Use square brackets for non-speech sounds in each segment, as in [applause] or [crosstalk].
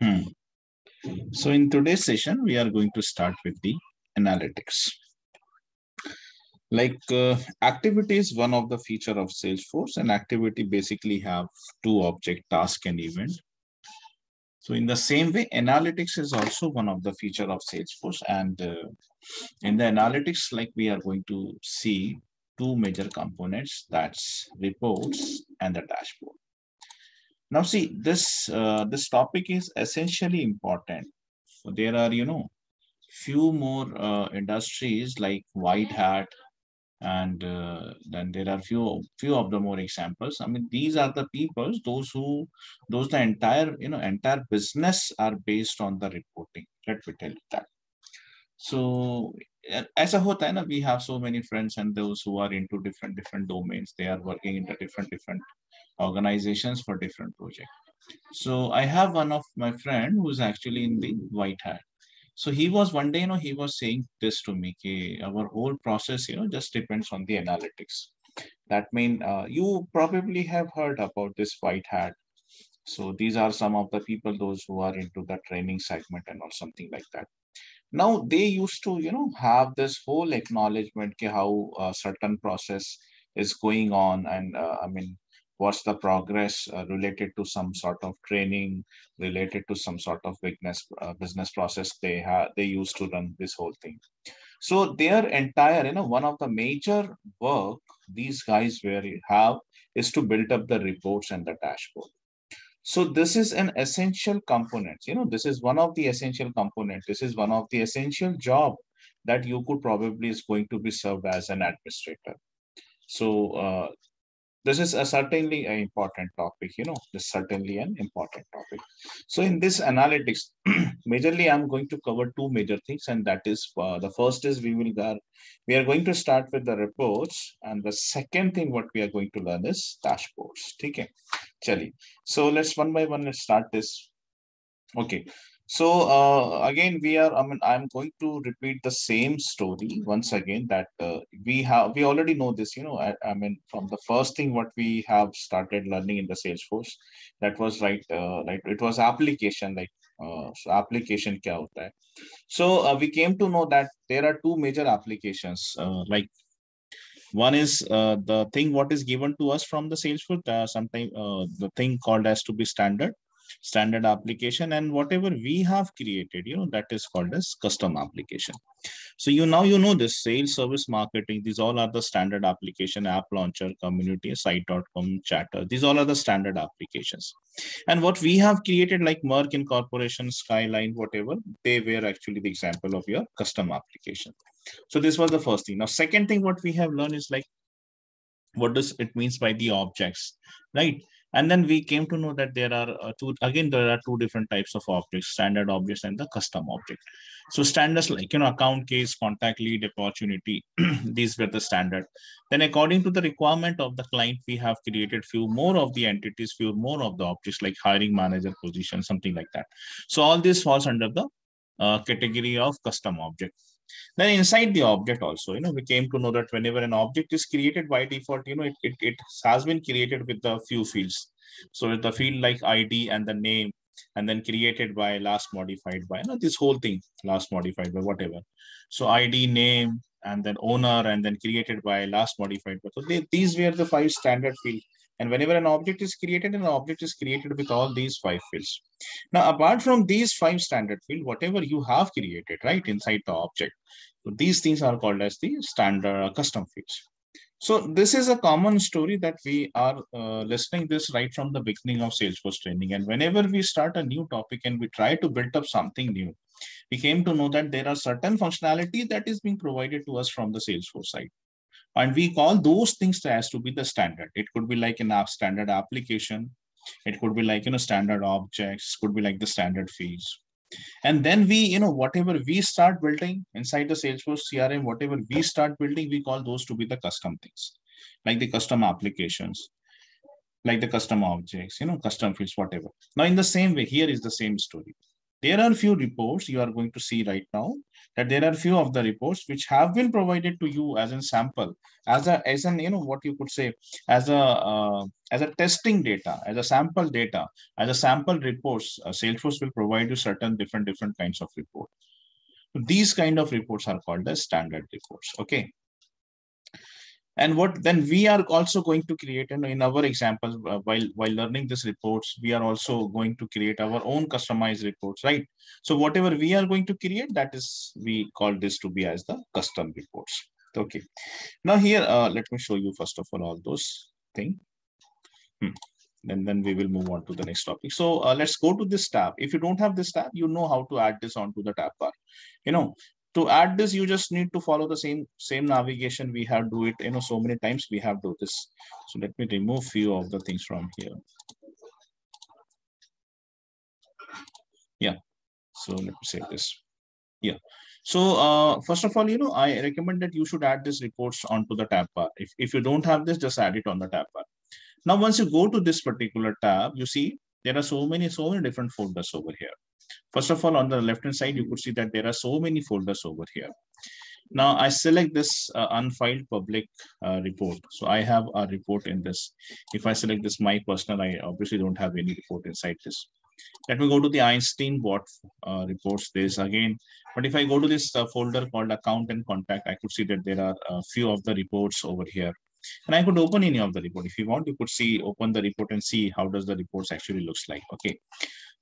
Hmm. So in today's session, we are going to start with the analytics. Like uh, activity is one of the feature of Salesforce and activity basically have two object, task and event. So in the same way, analytics is also one of the feature of Salesforce. And uh, in the analytics, like we are going to see two major components, that's reports and the dashboard. Now see, this, uh, this topic is essentially important. So there are, you know, few more uh, industries like white hat, and uh, then there are few few of the more examples. I mean these are the people those who those the entire you know entire business are based on the reporting. Let me tell you that. So as a whole we have so many friends and those who are into different different domains. They are working in the different different organizations for different projects so i have one of my friend who's actually in the white hat so he was one day, you know, he was saying this to me, our whole process, you know, just depends on the analytics. That mean uh, you probably have heard about this white hat. So these are some of the people, those who are into the training segment and or something like that. Now they used to, you know, have this whole acknowledgement how a certain process is going on. And uh, I mean, what's the progress uh, related to some sort of training related to some sort of business uh, business process they have they used to run this whole thing? So their entire you know one of the major work these guys where you have is to build up the reports and the dashboard. So this is an essential component. You know this is one of the essential components this is one of the essential job that you could probably is going to be served as an administrator. So uh, this is a certainly an important topic you know this certainly an important topic. So in this analytics [clears throat] majorly i'm going to cover two major things and that is uh, the first is we will uh, we are going to start with the reports and the second thing what we are going to learn is dashboards. Okay chali. So let's one by one let's start this. Okay so uh, again, we are. I mean, I'm going to repeat the same story once again. That uh, we have, we already know this. You know, I, I, mean, from the first thing what we have started learning in the Salesforce, that was right. Uh, like it was application. Like uh, so, application kya hota hai. So uh, we came to know that there are two major applications. Uh, like one is the thing what is given to us from the Salesforce. Uh, sometime uh, the thing called as to be standard standard application and whatever we have created you know that is called as custom application. So you now you know this sales service marketing these all are the standard application app launcher community site.com chatter these all are the standard applications. And what we have created like merck incorporation skyline whatever they were actually the example of your custom application. So this was the first thing. Now second thing what we have learned is like what does it means by the objects right and then we came to know that there are uh, two, again, there are two different types of objects, standard objects and the custom object. So standards like, you know, account case, contact lead, opportunity, [clears throat] these were the standard. Then according to the requirement of the client, we have created few more of the entities, few more of the objects like hiring manager position, something like that. So all this falls under the uh, category of custom object. Then inside the object also, you know, we came to know that whenever an object is created by default, you know, it, it, it has been created with a few fields. So with the field like ID and the name, and then created by last modified by, you know, this whole thing, last modified by whatever. So ID, name, and then owner, and then created by last modified by. So they, these were the five standard fields and whenever an object is created, an object is created with all these five fields. Now, apart from these five standard field, whatever you have created, right, inside the object, so these things are called as the standard uh, custom fields. So this is a common story that we are uh, listening this right from the beginning of Salesforce training. And whenever we start a new topic and we try to build up something new, we came to know that there are certain functionality that is being provided to us from the Salesforce side. And we call those things as to be the standard. It could be like an app standard application. It could be like, you know, standard objects, could be like the standard fields. And then we, you know, whatever we start building inside the Salesforce CRM, whatever we start building, we call those to be the custom things, like the custom applications, like the custom objects, you know, custom fields, whatever. Now, in the same way, here is the same story. There are few reports you are going to see right now that there are few of the reports which have been provided to you as a sample as a as an you know what you could say as a uh, as a testing data as a sample data as a sample reports uh, salesforce will provide you certain different different kinds of report these kind of reports are called as standard reports okay and what then we are also going to create and in our examples uh, while while learning these reports we are also going to create our own customized reports right? So whatever we are going to create that is we call this to be as the custom reports. Okay. Now here uh, let me show you first of all all those thing. Hmm. and then we will move on to the next topic. So uh, let's go to this tab. If you don't have this tab you know how to add this onto the tab bar. You know to add this you just need to follow the same same navigation we have do it you know so many times we have do this. So let me remove few of the things from here. Yeah. So let me save this. Yeah. So uh, first of all you know i recommend that you should add this reports onto the tab bar. If, if you don't have this just add it on the tab bar. Now once you go to this particular tab you see there are so many so many different folders over here First of all, on the left-hand side, you could see that there are so many folders over here. Now I select this uh, unfiled public uh, report. So I have a report in this. If I select this my personal, I obviously don't have any report inside this. Let me go to the Einstein bot uh, reports. This again, but if I go to this uh, folder called account and contact, I could see that there are a few of the reports over here. And I could open any of the report. If you want, you could see, open the report and see how does the reports actually looks like. Okay.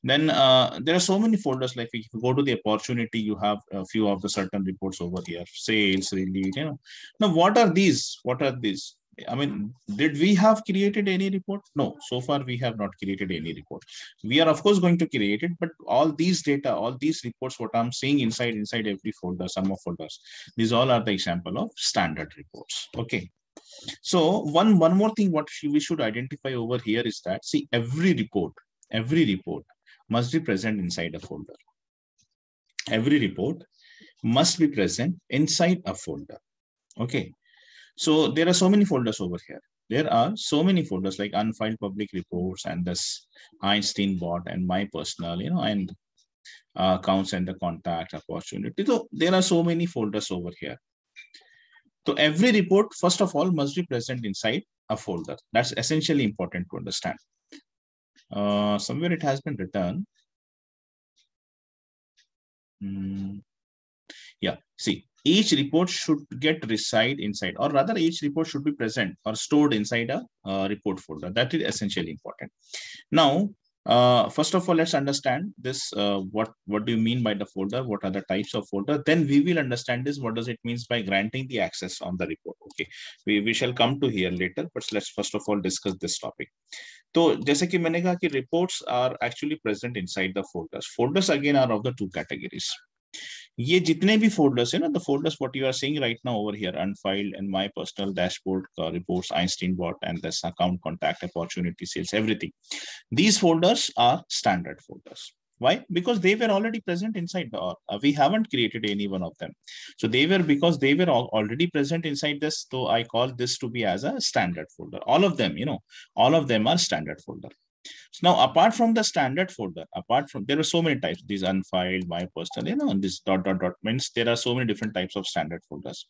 Then uh, there are so many folders. Like if you go to the opportunity, you have a few of the certain reports over here, sales, really, you know. Now, what are these? What are these? I mean, did we have created any report? No, so far we have not created any report. We are of course going to create it, but all these data, all these reports, what I'm seeing inside inside every folder, some of folders, these all are the example of standard reports. Okay. So one one more thing, what we should identify over here is that see every report, every report must be present inside a folder. Every report must be present inside a folder. Okay. So there are so many folders over here. There are so many folders like unfiled public reports and this Einstein bot and my personal, you know, and uh, accounts and the contact opportunity. So there are so many folders over here. So every report, first of all, must be present inside a folder. That's essentially important to understand. Uh, somewhere it has been written. Mm. Yeah, see, each report should get reside inside, or rather each report should be present or stored inside a uh, report folder. That is essentially important. Now, uh, first of all, let's understand this. Uh, what what do you mean by the folder? What are the types of folder? Then we will understand this. What does it means by granting the access on the report? Okay, we, we shall come to here later, but let's first of all discuss this topic. तो जैसे कि मैंने कहा कि reports are actually present inside the folders folders again are of the two categories ये जितने भी folders है ना the folders what you are seeing right now over here unfiled and my personal dashboard reports Einstein bot and this account contact opportunity sales everything these folders are standard folders Why? Because they were already present inside the org. Uh, we haven't created any one of them. So they were because they were already present inside this. So I call this to be as a standard folder. All of them, you know, all of them are standard folder. So now, apart from the standard folder, apart from there are so many types. These unfiled, my personal, you know, and this dot dot dot means there are so many different types of standard folders.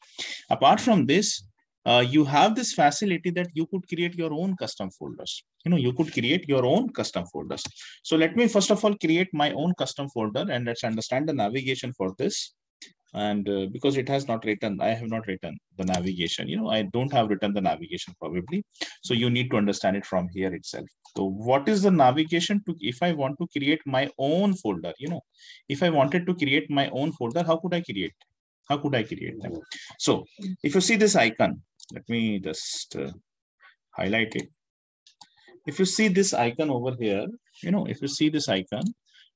Apart from this, uh, you have this facility that you could create your own custom folders. You know, you could create your own custom folders. So let me first of all create my own custom folder and let's understand the navigation for this. And uh, because it has not written, I have not written the navigation. You know, I don't have written the navigation probably. So you need to understand it from here itself. So what is the navigation to, if I want to create my own folder, you know, if I wanted to create my own folder, how could I create? How could I create them? So if you see this icon, let me just uh, highlight it. If you see this icon over here, you know, if you see this icon,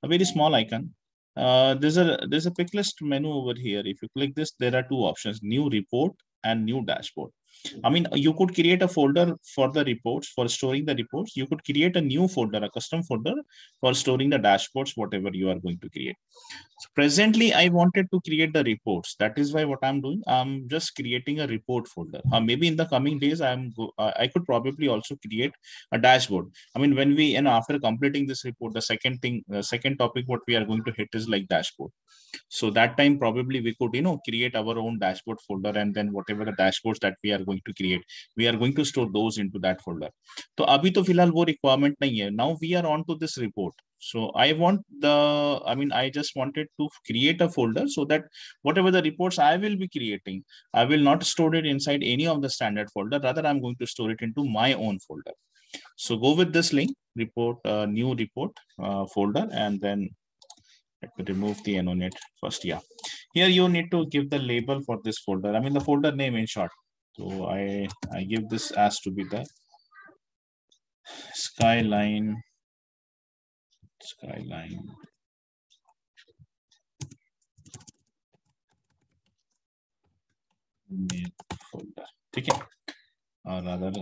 a very small icon, uh, there's a there's a pick list menu over here. If you click this, there are two options: new report and new dashboard. I mean, you could create a folder for the reports, for storing the reports. You could create a new folder, a custom folder for storing the dashboards, whatever you are going to create. So presently, I wanted to create the reports. That is why what I'm doing, I'm just creating a report folder. Uh, maybe in the coming days, I'm uh, I could probably also create a dashboard. I mean, when we, and after completing this report, the second thing, the second topic, what we are going to hit is like dashboard. So that time probably we could, you know, create our own dashboard folder and then whatever the dashboards that we are going to create, we are going to store those into that folder. So abhi to filhal wo requirement nahi hai. Now we are on to this report. So I want the, I mean, I just wanted to create a folder so that whatever the reports I will be creating, I will not store it inside any of the standard folder. Rather, I'm going to store it into my own folder. So go with this link, report, uh, new report uh, folder, and then let me remove the annotate first. Yeah. Here you need to give the label for this folder. I mean the folder name in short. So I, I give this as to be the skyline, skyline. folder. Okay. Or rather,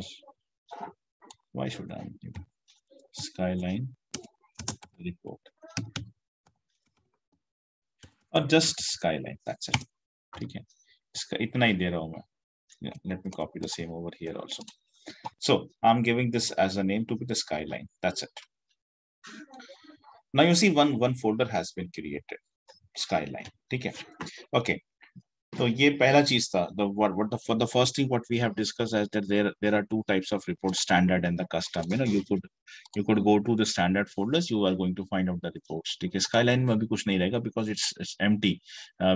why should I give skyline report? or just skyline that's it okay itna hi de raha hu yeah, let me copy the same over here also. So i'm giving this as a name to be the skyline. That's it. Now you see one one folder has been created. Skyline. Okay. Okay तो ये पहला चीज़ था। The what what the for the first thing what we have discuss as that there there are two types of report standard and the custom you know you could you could go to the standard folders you are going to find out the reports ठीक है skyline में अभी कुछ नहीं रहेगा because it's it's empty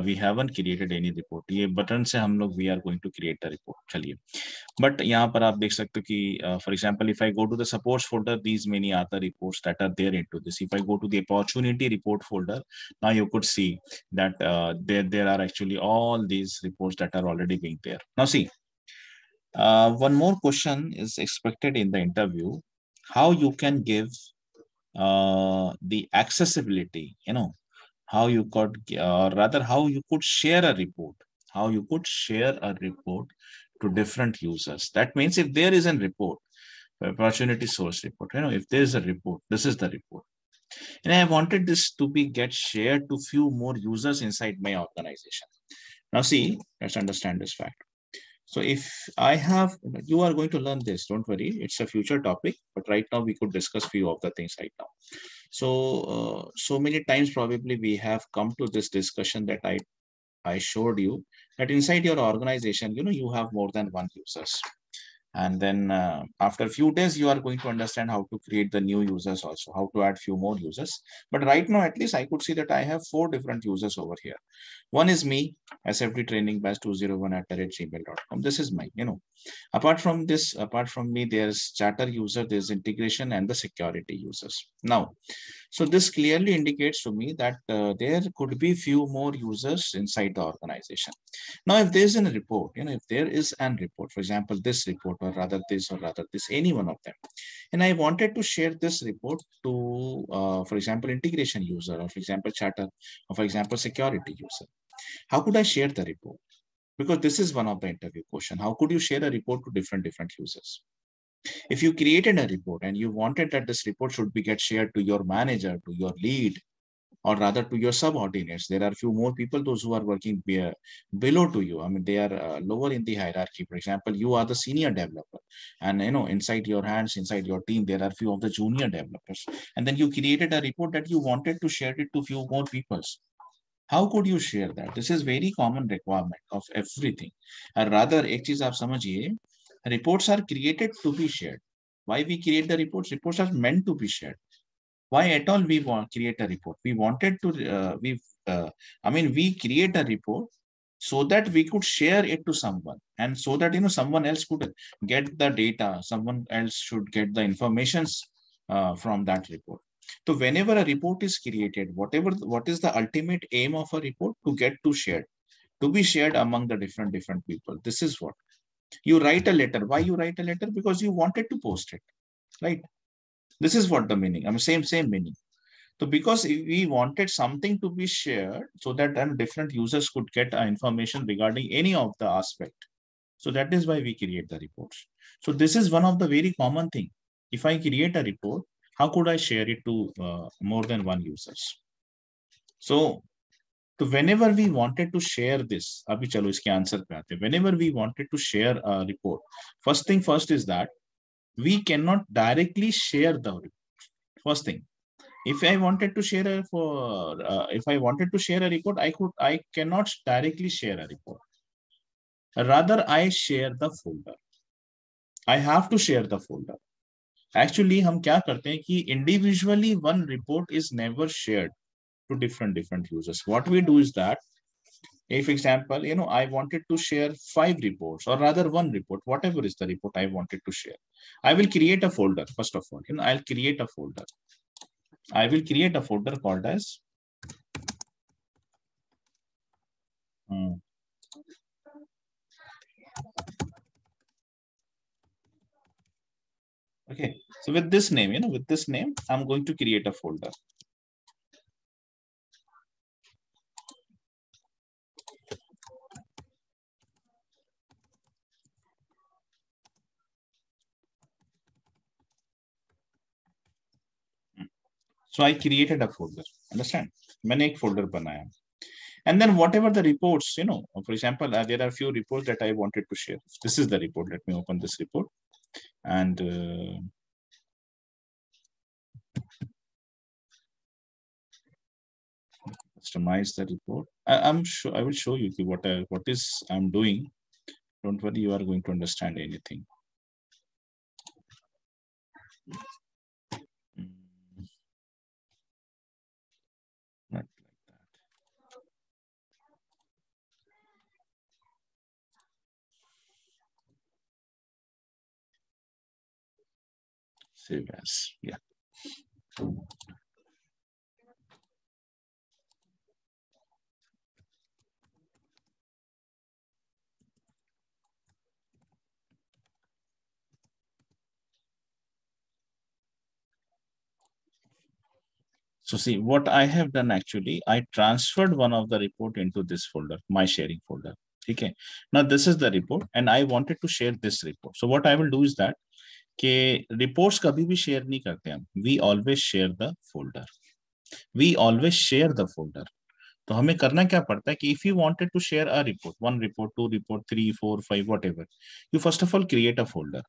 we haven't created any report ये button से हम लोग we are going to create the report चलिए। बट यहाँ पर आप देख सकते हो कि for example if I go to the supports folder these many are the reports that are there into this if I go to the opportunity report folder now you could see that uh, there there are actually all these reports that are already being there. Now see, uh, one more question is expected in the interview, how you can give uh, the accessibility, you know, how you could, uh, rather how you could share a report, how you could share a report to different users. That means if there is a report, opportunity source report, you know, if there is a report, this is the report. And I wanted this to be get shared to few more users inside my organization. Now see, let's understand this fact. So if I have, you are going to learn this, don't worry, it's a future topic, but right now we could discuss few of the things right now. So, uh, so many times probably we have come to this discussion that I, I showed you that inside your organization, you know, you have more than one users and then uh, after a few days you are going to understand how to create the new users also how to add few more users. But right now at least i could see that i have four different users over here. One is me sfd training batch 201 at gmail.com this is my you know. Apart from this apart from me there's chatter user there's integration and the security users. Now so this clearly indicates to me that uh, there could be few more users inside the organization. Now, if there's a report, you know, if there is an report, for example, this report or rather this or rather this, any one of them, and I wanted to share this report to, uh, for example, integration user or for example, chatter or for example, security user. How could I share the report? Because this is one of the interview question. How could you share a report to different, different users? If you created a report and you wanted that this report should be get shared to your manager, to your lead, or rather to your subordinates, there are a few more people, those who are working below to you. I mean, they are uh, lower in the hierarchy. For example, you are the senior developer and, you know, inside your hands, inside your team, there are a few of the junior developers. And then you created a report that you wanted to share it to few more peoples. How could you share that? This is very common requirement of everything. Or rather, एक चीज आप समझिए reports are created to be shared. Why we create the reports? Reports are meant to be shared. Why at all we want create a report? We wanted to, uh, we, uh, I mean, we create a report so that we could share it to someone and so that, you know, someone else could get the data, someone else should get the informations uh, from that report. So whenever a report is created, whatever, what is the ultimate aim of a report to get to shared, to be shared among the different, different people. This is what you write a letter. Why you write a letter? Because you wanted to post it, right? This is what the meaning. I mean, same same meaning. So because we wanted something to be shared so that then different users could get information regarding any of the aspect. So that is why we create the reports. So this is one of the very common thing. If I create a report, how could I share it to uh, more than one users? So, तो whenever we wanted to share this अभी चलो इसके answer पे आते whenever we wanted to share report first thing first is that we can not directly share the report first thing if i wanted to share a for uh, if i wanted to share a report i could i cannot directly share a report rather i share the folder i have to share the folder actually हम क्या करते हैं कि individually one report is never shared to different different users. What we do is that if example, you know, I wanted to share five reports or rather one report, whatever is the report I wanted to share. I will create a folder, first of all, you know, I'll create a folder. I will create a folder called as hmm, Okay, so with this name, you know, with this name, I'm going to create a folder. So I created a folder. Understand? मैंने एक folder बनाया. And then whatever the reports, you know, for example, uh, there are a few reports that I wanted to share. This is the report. Let me open this report. And uh, customize the report. I, am sure I will show you what I, what is I'm doing. Don't worry, you are going to understand anything. Save yeah. So see what I have done actually, I transferred one of the report into this folder, my sharing folder. Okay. Now this is the report and I wanted to share this report. So what I will do is that कि reports कभी भी share नहीं करते हम। We always share the folder we always share the folder तो हमें करना क्या पड़ता है कि if you wanted to share a report one report two report three four five what you first of all create a folder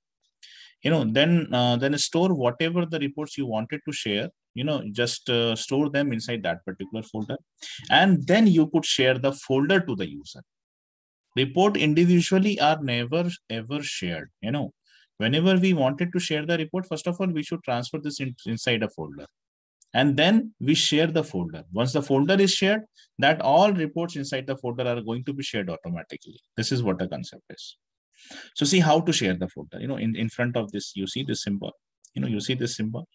you know then then store whatever the report you wanted to share you know just store them inside that particular folder and then you could share the folder to the user report individually are never ever share you know whenever we wanted to share the report, first of all, we should transfer this in, inside a folder. And then we share the folder. Once the folder is shared, that all reports inside the folder are going to be shared automatically. This is what the concept is. So see how to share the folder. You know, in, in front of this, you see this symbol. You know, you see this symbol,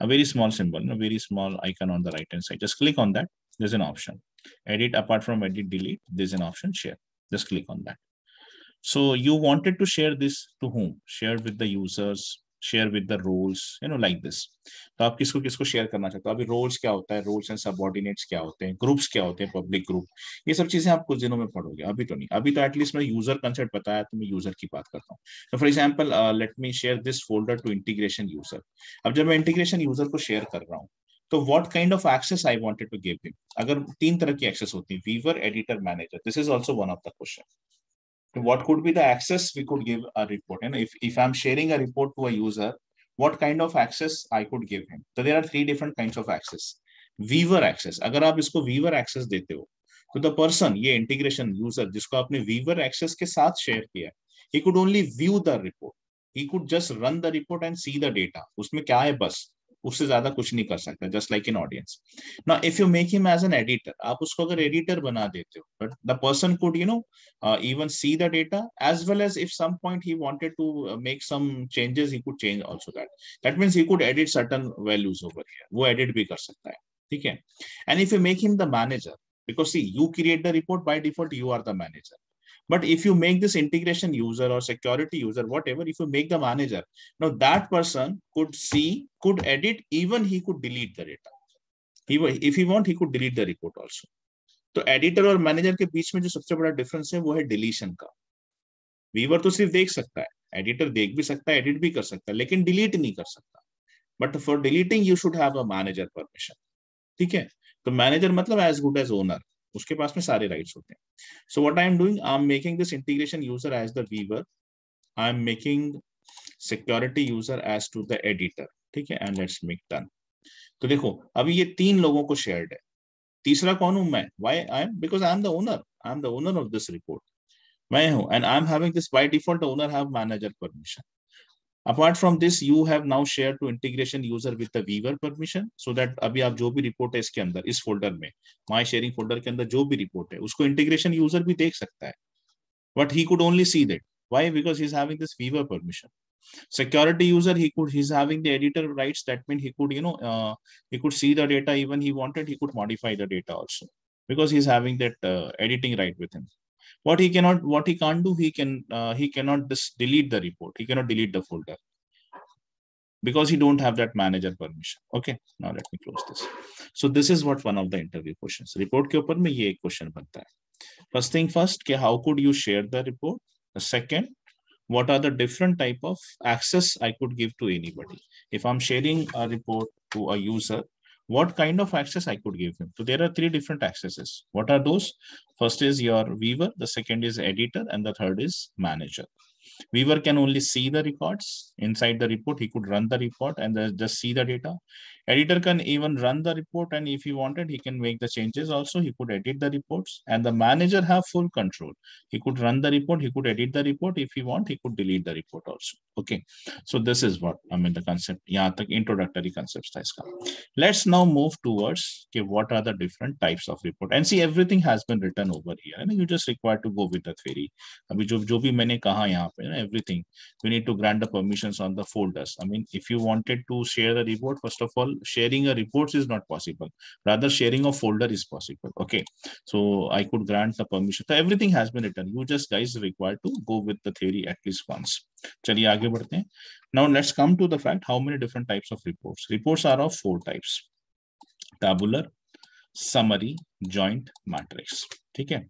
a very small symbol, a very small icon on the right hand side. Just click on that. There's an option. Edit apart from edit, delete. There's an option share. Just click on that. So you wanted to share this to whom? Share with the users, share with the roles, you know, like this. तो आप किसको किसको share करना चाहते हो? अभी roles क्या होता है? रोल्स एंड सबऑर्डिनेट्स क्या होते हैं? ग्रुप्स क्या होते हैं? पब्लिक ग्रुप ये सब चीज़ें आप कुछ दिनों में पढ़ोगे। अभी तो नहीं। अभी तो एटलीस्ट मैं यूज़र कंसेप्ट बताया तो मैं यूज़र की बात करता हूँ। For example let me share this folder to integration user अब जब मैं इंटीग्रेशन यूज़र को शेयर कर रहा हूँ तो what kind of access I wanted to give him अगर तीन तरह की एक्सेस होती है viewer editor manager this is also one of the question what could be the access we could give a report? And if, if i'm sharing a report to a user what kind of access i could give him? So there are three different kinds of access. Viewer access. agar aap isko viewer access dete to the person ye integration user jisko aapne viewer access ke sath share kiya he could only view the report. He could just run the report and see the data. usme kya hai bas उससे ज़्यादा कुछ नहीं कर सकता just like in audience ना if you make him as an editor आप उसको अगर एडिटर बना देते हो but the person could you know even see the data as well as if some point he wanted to make some changes he could change also that that means he could edit certain values over here वो edit भी कर सकता है, ठीक है? And if you make him the manager because see you create the report by default you are the manager But if you make this integration user or security user, whatever, if you make the manager, now that person could see, could edit, even he could delete the data. He, if he want, he could delete the report also. तो editor और manager के बीच में जो सबसे बड़ा difference है वो है डिलीशन का वीवर तो सिर्फ़ देख सकता है एडिटर देख भी सकता है एडिट भी कर सकता है लेकिन डिलीट नहीं कर सकता but for deleting you should have a manager permission ठीक है तो मैनेजर मतलब एज गुड एज ओनर उसके पास में सारे राइट्स होते हैं। So what I am doing I am making this integration user as the viewer I am making security user as to the editor ठीक है? एंड लेट्स मेक डन तो देखो, अभी ये तीन लोगों को शेयर्ड है। तीसरा कौन हूँ मैं? Why I am because I am the owner I am the owner of this report मैं हूँ। And I am having this by default owner have manager permission Apart from this, you have now shared to integration user with the viewer permission so that अभी आप जो भी report है इसके अंदर इस folder में my sharing folder के अंदर जो भी report है उसको integration user भी देख सकता है but he could only see that. Why? Because he's having this viewer permission. Security user he could he's having the editor rights. That means he could you know uh, he could see the data even he wanted. He could modify the data also because he's having that uh, editing right with him what he cannot what he can't do he can uh, he cannot just delete the report. He cannot delete the folder. Because he don't have that manager permission. Okay now let me close this. So this is what one of the interview questions. Report ke upar mein ye ek question banta hai first thing first ke how could you share the report? The second what are the different type of access i could give to anybody? If i'm sharing a report to a user what kind of access I could give him. So there are three different accesses. What are those? First is your viewer, the second is editor, and the third is manager. Viewer can only see the records inside the report. He could run the report and just see the data. Editor can even run the report and if he wanted, he can make the changes also. He could edit the reports and the manager have full control. He could run the report. He could edit the report. If he want, he could delete the report also. Okay. So this is what, I mean, the concept, yeah, the introductory concepts. Let's now move towards okay, what are the different types of report. And see, everything has been written over here. And you just require to go with the theory. अभी जो जो भी मैंने कहा यहाँ पे know, everything. We need to grant the permissions on the folders. I mean, if you wanted to share the report, first of all, sharing a report is not possible. Rather, sharing a folder is possible. Okay. So I could grant the permission. So everything has been written. You just guys required to go with the theory at least once. चलिए आगे Now let's come to the fact. How many different types of reports? Reports are of four types: tabular summary joined matrix Okay,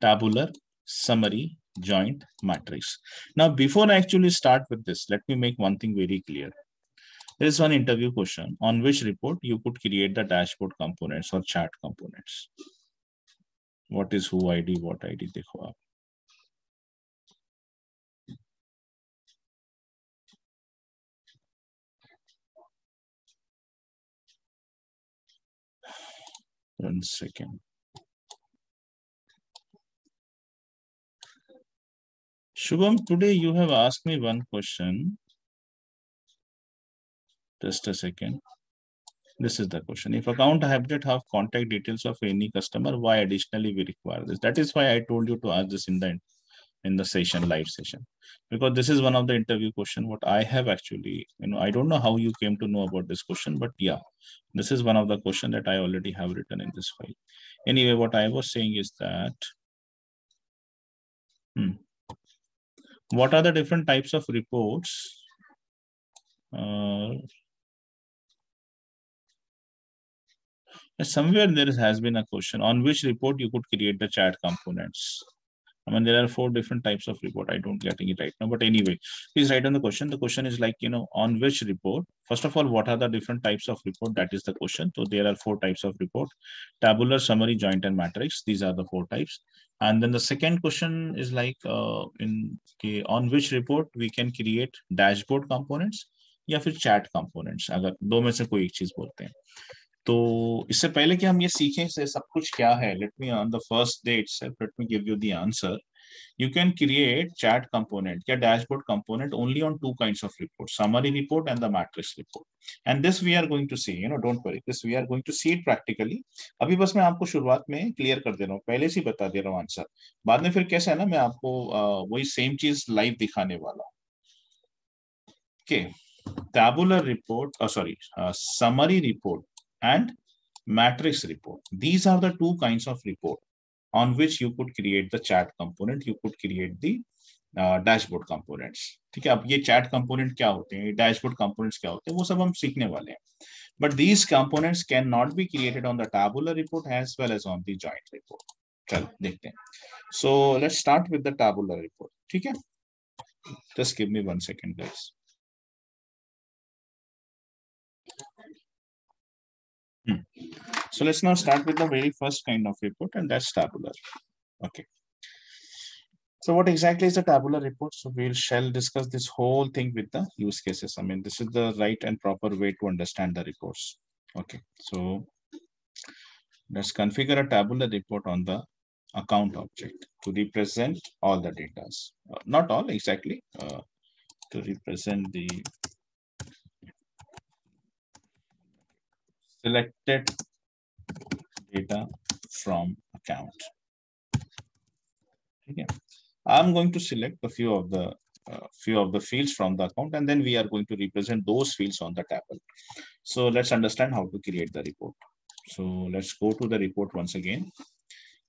tabular summary joined matrix. Now, before I actually start with this, let me make one thing very clear. There is one interview question on which report you could create the dashboard components or chart components. What is who ID, what ID, dekho aap. One second. Shubham, today you have asked me one question just a second. This is the question. If account update have contact details of any customer, why additionally we require this? That is why I told you to ask this in the in the session, live session. Because this is one of the interview question, what I have actually, you know, I don't know how you came to know about this question, but yeah, this is one of the question that I already have written in this file. Anyway, what I was saying is that, hmm, what are the different types of reports uh, somewhere there has been a question on which report you could create the chart components. I mean, there are four different types of report. I don't getting it right now, but anyway, please write on the question. The question is like, you know, on which report? First of all, what are the different types of report? That is the question. So there are four types of report, tabular, summary, joined and matrix. These are the four types. And then the second question is like uh, in okay, on which report we can create dashboard components या chart components? Components अगर दो में से कोई एक चीज बोलते हैं तो इससे पहले कि हम ये सीखें से सब कुछ क्या है? Let me on the first date let me give you the answer you can create chat component या dashboard component only on two kind of report summary report and the matrix report and this we are going to see you know don't worry this we are going to see it practically अभी बस मैं आपको शुरुआत में clear कर दे रहा हूँ, पहले से बता दे रहा हूँ आंसर बाद में फिर कैसे है ना, मैं आपको वही सेम चीज़ लाइव दिखाने वाला हूँ. के tabular report sorry summary report and matrix report. These are the two kinds of report on which you could create the chart component. You could create the uh, dashboard components. Okay, now these chart components, what are dashboard components? What are they? We are going to learn. But these components cannot be created on the tabular report as well as on the joined report. Let's So let's start with the tabular report. Okay? Just give me one second, please. Hmm. so let's now start with the very first kind of report and that's tabular okay so what exactly is a tabular report? So we'll shall discuss this whole thing with the use cases. I mean, this is the right and proper way to understand the reports. Okay, so let's configure a tabular report on the account object to represent all the data. Uh, not all exactly, uh, to represent the selected data from account. Okay. I'm going to select a few of the uh, few of the fields from the account and then we are going to represent those fields on the table. So let's understand how to create the report. So let's go to the report once again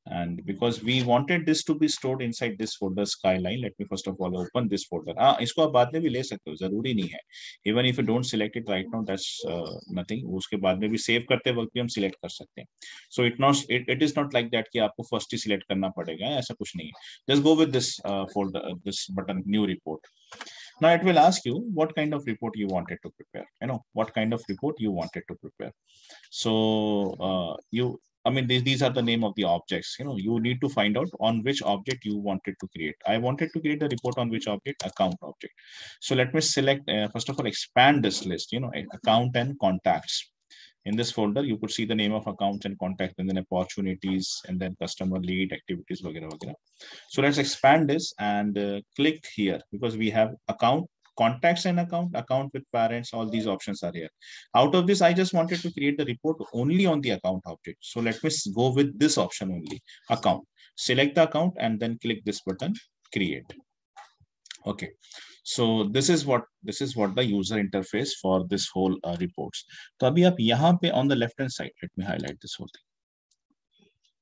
and because we wanted this to be stored inside this folder skyline let me first of all open this folder. Ah isko baad mein bhi le sakte ho zaruri nahi hai. Even if you don't select it right now that's uh, nothing. Uske baad mein bhi save karte waqt bhi hum select kar sakte so it not it, it is not like that ki aapko first select karna padega aisa kuch nahi just go with this uh, folder uh, this button new report. Now it will ask you what kind of report you wanted to prepare you know what kind of report you wanted to prepare. So you I mean, these, these are the name of the objects. You know, you need to find out on which object you wanted to create. I wanted to create the report on which object? Account object. So let me select, uh, first of all, expand this list, you know, account and contacts. In this folder, you could see the name of accounts and contact and then opportunities and then customer lead activities. Vagera. So let's expand this and uh, click here because we have account contacts and account, account with parents, all these options are here. Out of this, I just wanted to create the report only on the account object. So let me go with this option only, account. Select the account and then click this button, create. Okay, so this is what this is what the user interface for this whole uh, reports. So on the left hand side, let me highlight this whole thing.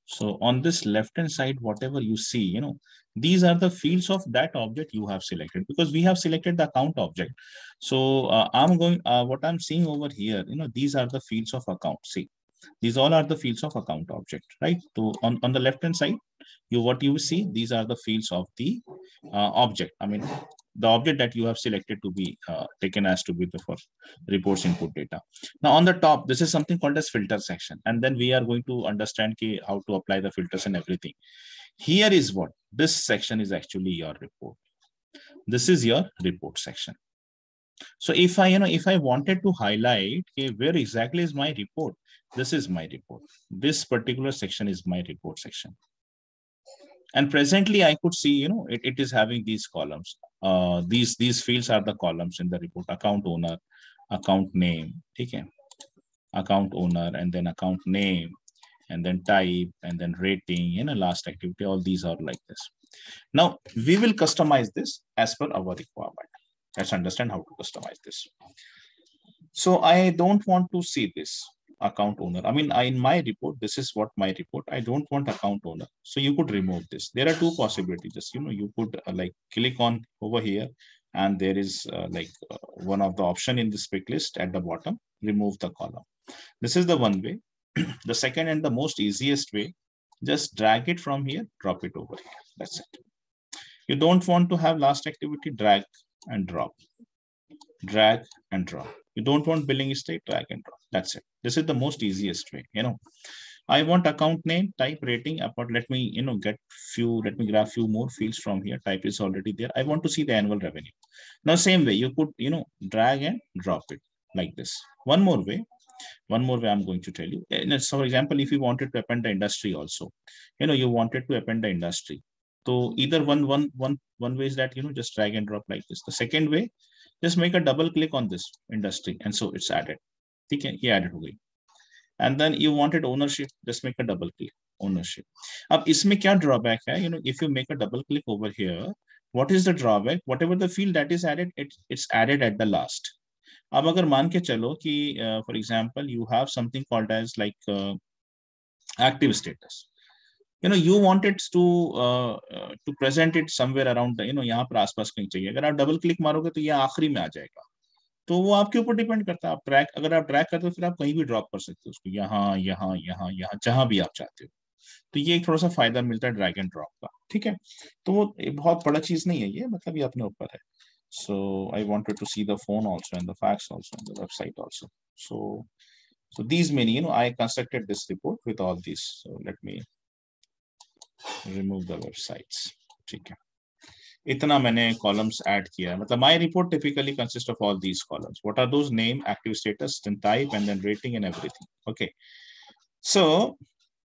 So on this left hand side, whatever you see, you know, these are the fields of that object you have selected because we have selected the account object. So uh, I'm going, uh, what I'm seeing over here, you know, these are the fields of account. See, these all are the fields of account object, right? So on, on the left hand side, you what you see, these are the fields of the uh, object. I mean, the object that you have selected to be uh, taken as to be the for reports input data. Now on the top, this is something called as filter section. And then we are going to understand key, how to apply the filters and everything. Here is what this section is actually your report. This is your report section. So if I, you know, if I wanted to highlight okay, where exactly is my report, this is my report. This particular section is my report section. And presently I could see, you know, it, it is having these columns. Uh, these, these fields are the columns in the report, account owner, account name, okay? account owner, and then account name, and then type, and then rating, you know, last activity, all these are like this. Now, we will customize this as per our requirement. Let's understand how to customize this. So I don't want to see this account owner. I mean, I, in my report, this is what my report. I don't want account owner. So you could remove this. There are two possibilities. Just, you know, you could uh, like click on over here and there is uh, like uh, one of the option in this pick list at the bottom, remove the column. This is the one way. [clears throat] the second and the most easiest way, just drag it from here, drop it over here. That's it. You don't want to have last activity, drag and drop. Drag and drop. You don't want billing state, drag and drop. That's it. This is the most easiest way, you know. I want account name, type rating, but let me, you know, get few, let me grab few more fields from here. Type is already there. I want to see the annual revenue. Now, same way, you could, you know, drag and drop it like this. One more way, one more way I'm going to tell you. Eh, so for example, if you wanted to append the industry also, you know, you wanted to append the industry. So either one, one, one, one way is that, you know, just drag and drop like this. The second way, just make a double click on this industry. And so it's added. ठीक है, ये edit हो गई। And then you wanted ownership जिसमें का double click ownership अब इसमें क्या ड्रॉबैक है? You know if you make a double click over here what is the drawback what the field that is added it it's added at the last अब अगर मान के चलो कि for example you have something called as like active status you know you wanted to to present it somewhere around you know यहाँ पर आसपास कहीं चाहिए। अगर आप डबल क्लिक मारोगे तो ये आखिरी में आ जाएगा। तो वो आपके ऊपर डिपेंड करता है। आप ट्रैक अगर आप ट्रैक करते हो, फिर आप कहीं भी ड्रॉप कर सकते हो उसको। यहाँ यहाँ यहाँ यहाँ, जहाँ भी आप चाहते हो। तो ये एक थोड़ा सा फ़ायदा मिलता है ड्रैग एंड ड्रॉप का, ठीक है? तो वो बहुत बड़ा चीज़ नहीं है ये मतलब ये अपने ऊपर है। So I wanted to see the phone also and the fax also and the website also so these many, you know, i constructed this report with all these. So let me remove the websites, ठीक है? इतना मैंने columns add किया है। मतलब my report typically consist of all these columns what are those name active status then type and then rating and everything okay so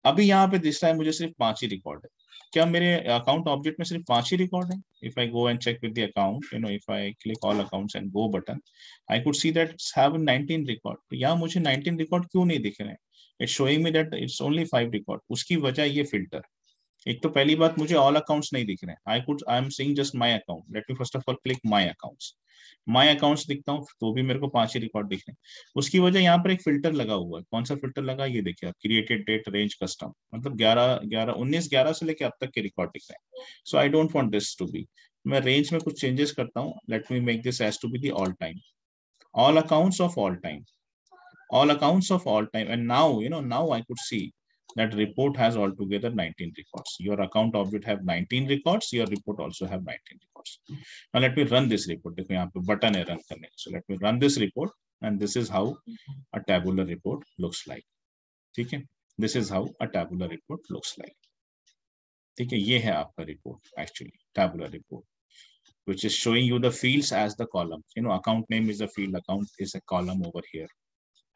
अभी यहाँ पे दिस टाइम मुझे सिर्फ़ पाँच ही रिकॉर्ड है। क्या मेरे अकाउंट ऑब्जेक्ट में सिर्फ़ पाँच ही रिकॉर्ड है? If I go and check with the account you know if I click all accounts and go button I could see that have 19 record तो यहाँ मुझे 19 रिकॉर्ड क्यों नहीं दिख रहे हैं? It's showing me that it's only five record उसकी वजह ये फ़िल्टर एक तो पहली बात, मुझे ऑल अकाउंट्स नहीं दिख रहे हैं। I could I am seeing just my account let me first of all click my accounts my accounts दिखता हूँ तो भी मेरे को पाँच ही रिकॉर्ड दिख रहे हैं। उसकी वजह यहाँ पर एक फ़िल्टर लगा हुआ है। कौन सा फ़िल्टर लगा? ये देखिए आप क्रिएटेड डेट रेंज कस्टम मतलब ग्यारह ग्यारह, उन्नीस, ग्यारह से लेके अब तक के रिकॉर्ड दिख रहे हैं। So I don't want this to be मैं रेंज में कुछ चेंजेस करता हूँ। Let me make this as to be the all time all accounts of all time all accounts of all time and now, you know, now i could see that report has altogether 19 records. Your account object have 19 records. Your report also have 19 records. Now let me run this report. button run So let me run this report and this is how a tabular report looks like. Okay? This is how a tabular report looks like. ठीक है ये है आपका report actually tabular report which is showing you the fields as the column you know account name is a field account is a column over here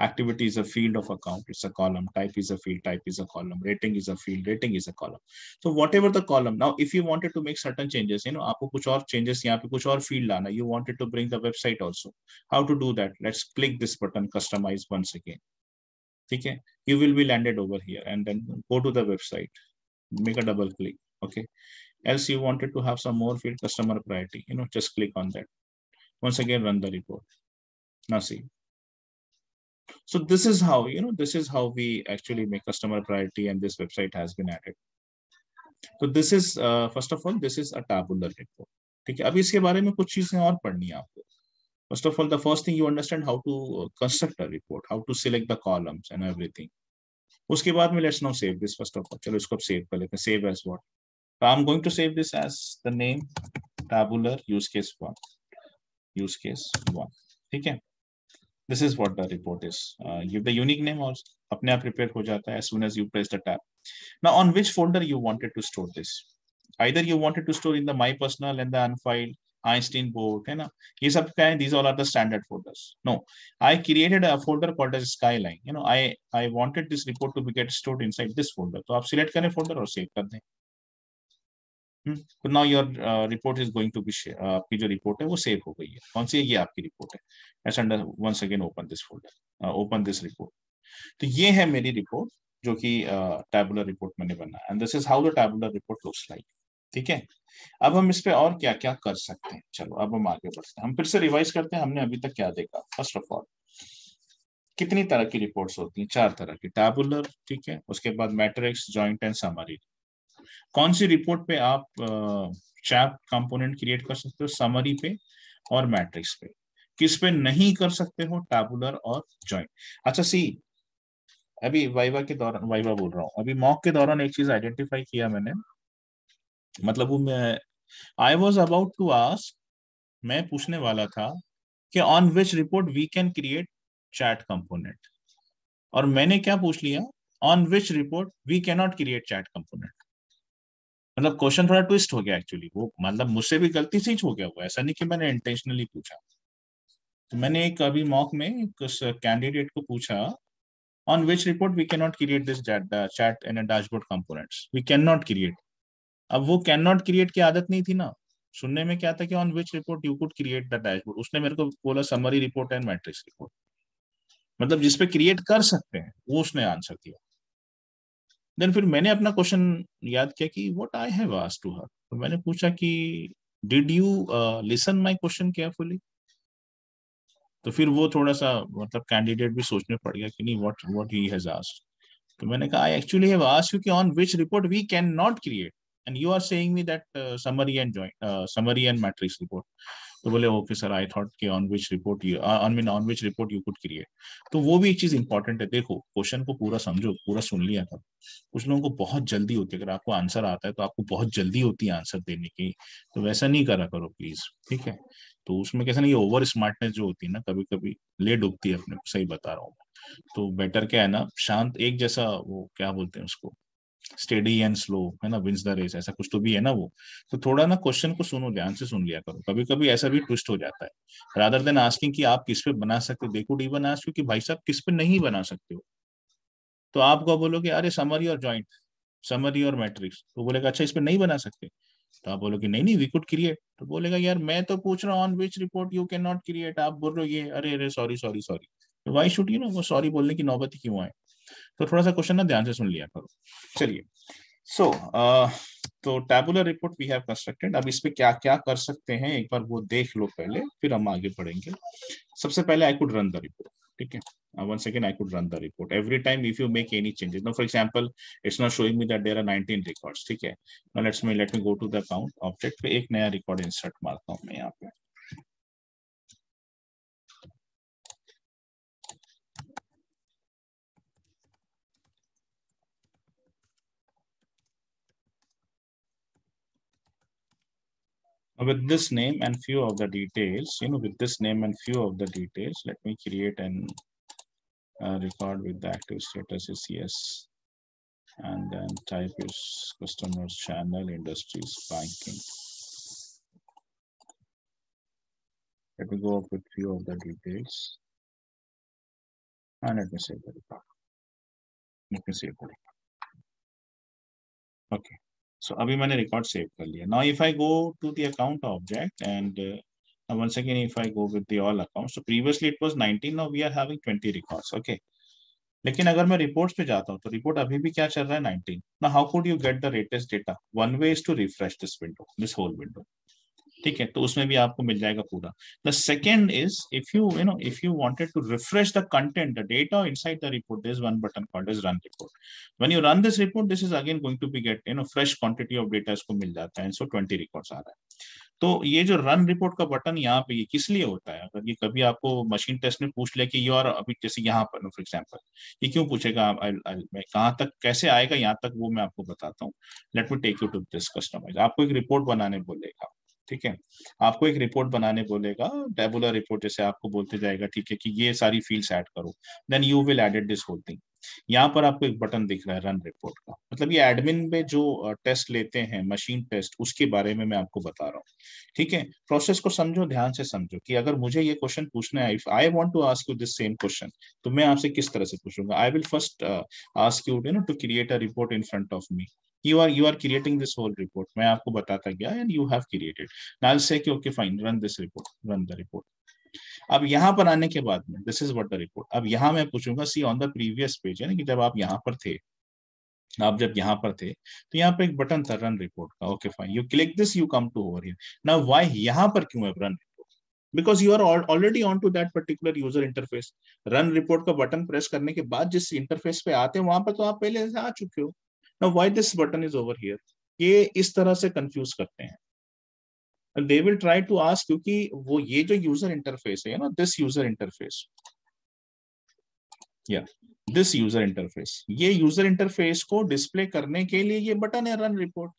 activity is a field of account. It's a column. Type is a field. Type is a column. Rating is a field. Rating is a column. So whatever the column. Now if you wanted to make certain changes you know aapko kuch aur changes yahan pe kuch aur field lana you wanted to bring the website also. How to do that? Let's click this button customize once again. okay you will be landed over here and then go to the website. Make a double click. Okay? Else you wanted to have some more field customer priority you know just click on that. Once again run the report. Now see so this is how, you know, this is how we actually make customer priority and this website has been added. So this is, uh, first of all, this is a tabular report. ठीक है अभी इसके बारे में कुछ चीजें और पढ़नी है आपको First of all, the first thing you understand how to construct a report, how to select the columns and everything. उसके बाद में let's now save this first of all. चलो इसको अब save कर लेते हैं. Save as what? So I'm going to save this as the name tabular use case one. Use case one. ठीक है this is what the report is. Uh, give the unique name or apne aap prepared ho jata as soon as you press the tab. Now on which folder you wanted to store this? Either you wanted to store in the my personal and the unfiled Einstein board. And these all are the standard folders. No, I created a folder called as Skyline. You know, I, I wanted this report to be get stored inside this folder. So you select kare folder or save it. Now your report is going to be आपकी जो report है वो save हो गई है। कौन सी है? ये आपकी रिपोर्ट है। As under once again open this folder open this report तो ये है मेरी रिपोर्ट जो कि टैबुलर uh, रिपोर्ट मैंने बनाया। And this is how the tabular report looks like ठीक है? अब हम इस पे और क्या क्या कर सकते हैं? चलो अब हम आगे बढ़ते हैं। हम फिर से रिवाइज करते हैं। हमने अभी तक क्या देखा? फ़र्स्ट ऑफ़ ऑल कितनी तरह की रिपोर्ट्स होती हैं? चार तरह की। टैबुलर ठीक है? उसके बाद मैट्रिक्स जॉइंट एंड समरी कौन सी रिपोर्ट पे आप चैप कंपोनेंट क्रिएट कर सकते हो? समरी पे और मैट्रिक्स पे। किस पे नहीं कर सकते हो? टैबुलर और जॉइंट। अच्छा सी, अभी वाइवा के दौरान, वाइवा बोल रहा हूँ। अभी मॉक के दौरान एक चीज़ आइडेंटिफाई किया मैंने। मतलब वो मैं I was about to ask मैं पूछने वाला था कि on which report we can create chat component और मैंने क्या पूछ लिया? On which report we cannot create chat component मतलब क्वेश्चन थोड़ा ट्विस्ट हो गया एक्चुअली वो मतलब मुझसे भी गलती से ही हो गया वो ऐसा नहीं कि मैंने इंटेंशनली पूछा। तो मैंने एक अभी मॉक में कैंडिडेट को पूछा on which report we can not create this chat in dashboard components we can not create अब वो कैन नॉट क्रिएट की आदत नहीं थी ना। सुनने में क्या था कि on which report you could create the dashboard उसने मेरे को बोला summary report and matrix report मतलब जिसपे क्रिएट कर सकते हैं, वो उसने आंसर दिया। देन फिर मैंने अपना क्वेश्चन याद किया कि what I have asked to her तो मैंने पूछा कि did you listen my question carefully तो फिर वो थोड़ा सा मतलब कैंडिडेट भी सोचने पड़ गया कि नहीं what what he has asked तो मैंने कहा I actually have asked you कि on which report we can not create and you are saying me that summary and joint summary and matrix report तो बोले ओके सर आई थॉट कि on which report you on mean on which report you could create तो वो भी एक चीज़ important है। देखो question को पूरा समझो, पूरा सुन लिया था कुछ लोगों को बहुत जल्दी होती है। अगर आपको आंसर आता है तो आपको बहुत जल्दी होती है आंसर देने की। तो वैसा नहीं करा करो प्लीज़ ठीक है? तो उसमें कैसा ये ओवर स्मार्टनेस जो होती है ना कभी कभी ले डूबती है अपने सही बता रहा हूँ। तो बेटर क्या है ना, शांत, एक जैसा वो, क्या बोलते हैं उसको? स्टेडी एंड स्लो है ना विंस द रेस ऐसा कुछ तो भी है ना वो। तो थोड़ा ना क्वेश्चन को सुनो, ध्यान से सुन लिया करो। कभी कभी ऐसा भी ट्विस्ट हो जाता है। रादर देन आस्किंग कि आप किस पे बना सकते हो, देखो इवन आस्क कि भाई साहब, किस पे नहीं बना सकते हो? तो आप क्या बोलोगे, अरे समरी और ज्वाइंट समरी और मैट्रिक्स तो बोलेगा अच्छा इस पे नहीं बना सकते? तो आप बोलोगे, नहीं नहीं वी कुड क्रिएट तो बोलेगा, यार, मैं तो पूछ रहा हूँ on which report you can not create आप बोल रहे हो ये, अरे अरे sorry sorry sorry why should you know वो सॉरी बोलने की नौबत क्यों आए? तो थोड़ा सा क्वेश्चन ना ध्यान से सुन लिया करो चलिए सो uh, तो tabular report we have constructed अब इस पे क्या क्या कर सकते हैं एक बार वो देख लो पहले फिर हम आगे बढ़ेंगे सबसे पहले I could run the report ठीक है uh, once again i could run the report every time if you make any changes now for example it's not showing me that there are 19 records ठीक है now let's me let me go to the account object पे एक नया record insert मारता हूँ मैं यहाँ पे with this name and few of the details, you know, with this name and few of the details, let me create an uh, record with the active status is yes. And then type is customers channel industries banking. Let me go up with few of the details. And let me save the record. Let me save the record. Okay. सो अभी मैंने record save कर लिया। Now if I go to the account object and once again if I go with account so previously it was nineteen now we are having twenty records okay लेकिन अगर मैं reports पे जाता हूँ तो report अभी भी क्या चल रहा है? 19 ना how could you get the latest data one way is to refresh this window this whole window ठीक है तो उसमें भी आपको मिल जाएगा पूरा। The second is if you you know if you wanted to refresh the content the data inside the report this one button called is run report when you run this report this is again going to be get you know fresh quantity of data इसको मिल जाता है so twenty records आ रहा है। तो ये जो run report का बटन यहाँ पे ये किस लिए होता है? अगर ये कभी आपको मशीन टेस्ट में पूछ ले कि यू आर अभी जैसे यहाँ पर फॉर एग्ज़ाम्पल ये क्यों पूछेगा? मैं कहाँ तक, कैसे आएगा यहाँ तक वो मैं आपको बताता हूँ। Let me take you to this customize आपको एक रिपोर्ट बनाने बोलेगा। ठीक है? आपको एक रिपोर्ट बनाने बोलेगा टेबुलर रिपोर्ट जैसे आपको बोलते जाएगा, ठीक है, कि ये सारी फील्ड्स ऐड करो। Then you will added this whole thing यहाँ पर आपको एक बटन दिख रहा है रन रिपोर्ट का। मतलब ये एडमिन में जो टेस्ट लेते हैं, मशीन टेस्ट, उसके बारे में मैं आपको बता रहा हूँ। ठीक है? प्रोसेस को समझो, ध्यान से समझो कि अगर मुझे ये क्वेश्चन पूछना है if I want to ask you this same question तो मैं आपसे किस तरह से पूछूँगा? I will first ask you you know to create a report in front of me you are you are creating this whole report. मैं आपको बताता गया, and you have created. Now I'll say कि, okay, fine, run this report, run the report. अब यहाँ पर आने के बाद में this is what the report अब यहाँ मैं पूछूँगा see on the previous page है ना कि जब आप यहाँ पर थे आप जब यहाँ पर थे तो यहाँ पर एक बटन था रन रिपोर्ट का okay fine you click this you come to over here now why यहाँ पर क्यों है run because you are already on to that particular user interface run report का बटन प्रेस करने के बाद जिस इंटरफेस पे आते हैं वहाँ पर तो आप पहले से आ चुके हो। Now, why this button is over here? ये इस तरह से कंफ्यूज करते हैं। They will try to ask क्योंकि वो ये जो यूज़र इंटरफेस है ना दिस यूज़र इंटरफेस या दिस यूज़र इंटरफेस ये यूज़र इंटरफेस को डिस्प्ले करने के लिए ये बटन है रन रिपोर्ट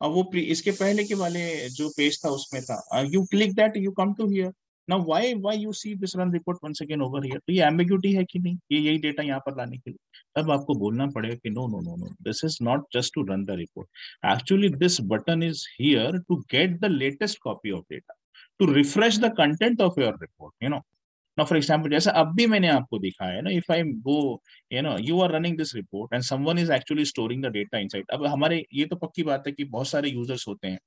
अब वो इसके पहले के वाले जो पेज था, उसमें था। You click that you come to here now why why you see this report once again over here तो ये एम्बिग्यूटी है कि नहीं? ये, यही डेटा यहाँ पर लाने के लिए। तब आपको बोलना पड़ेगा कि no no no no this is not just to run the report actually this button is here to get the latest copy of data to refresh the content of your report you know now, for example, जैसा अब भी मैंने आपको दिखाया ना, if I go, you know, you are running this report and someone is actually storing the data inside. अब हमारे, ये तो पक्की बात है कि बहुत सारे यूज़र्स होते हैं,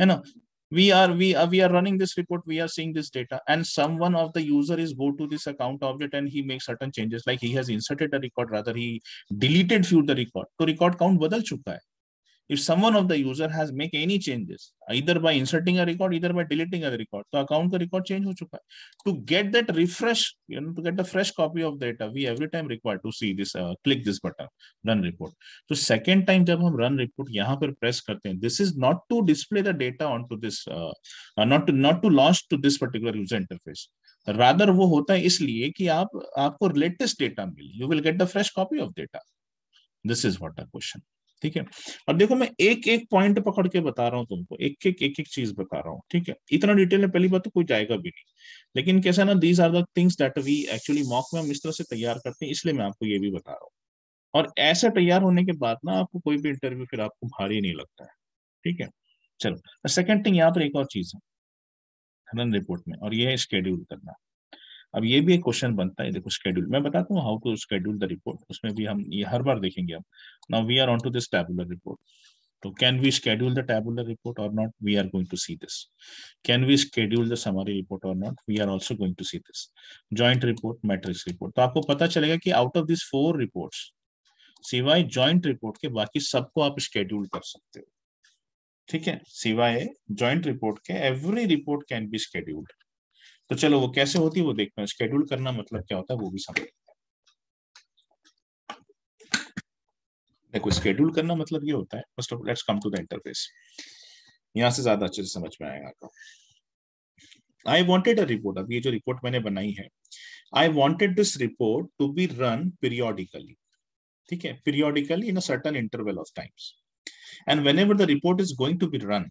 है ना? we are we are we are running this report we are seeing this data and someone of the user is go to this account object and he makes certain changes like he has inserted a record rather he deleted few the record. To record count badal chuka hai if someone of the user has make any changes either by inserting a record either by deleting a record so account record change ho chuka to get that refresh you know to get a fresh copy of data we every time required to see this uh, click this button run report. So second time jab hum run report yahan press karte this is not to display the data onto this uh, uh, not to not to launch to this particular user interface. Rather wo hota is isliye ki aap aapko latest data mile you will get the fresh copy of data this is what the question. ठीक है? अब देखो मैं एक एक point पकड़ के बता रहा हूँ तुमको एक एक एक एक चीज़ बता रहा हूँ, ठीक है? इतना डिटेल में पहली बात तो कोई जाएगा भी नहीं। लेकिन कैसा ना these are the things that we actually mock में हम इस तरह से तैयार करते हैं, इसलिए मैं आपको ये भी बता रहा हूँ। और ऐसे तैयार होने के बाद ना आपको कोई भी इंटरव्यू फिर आपको भारी नहीं लगता है, ठीक है? चलो सेकेंड थिंग यहाँ पर एक और चीज़ है रन रिपोर्ट में, और ये है शेड्यूल करना। अब ये भी एक क्वेश्चन बनता है, देखो शेड्यूल मैं बताता हूँ how to schedule the report उसमें भी हम ये हर बार देखेंगे हम। Now we are on to this tabular report तो can we schedule the tabular report और not we are going to see this can we schedule the summary report और not we are also going to see this joint report matrix report तो आपको पता चलेगा कि out of this four report सिवाय joint report के बाकी सबको आप शेड्यूल कर सकते हो। ठीक है? सिवाय ज्वाइंट रिपोर्ट के every report can be scheduled तो चलो वो कैसे होती है, वो देखते हैं शेड्यूल करना मतलब क्या होता है, वो भी समझ। देखो शेड्यूल करना मतलब ये होता है first of let's come to the interface यहाँ से ज़्यादा अच्छे से समझ में आएगा आपको। आई वॉन्टेड अ रिपोर्ट अब ये जो रिपोर्ट मैंने बनाई है I wanted this report to be run periodically ठीक है periodically in a certain interval of times whenever the report is going to be run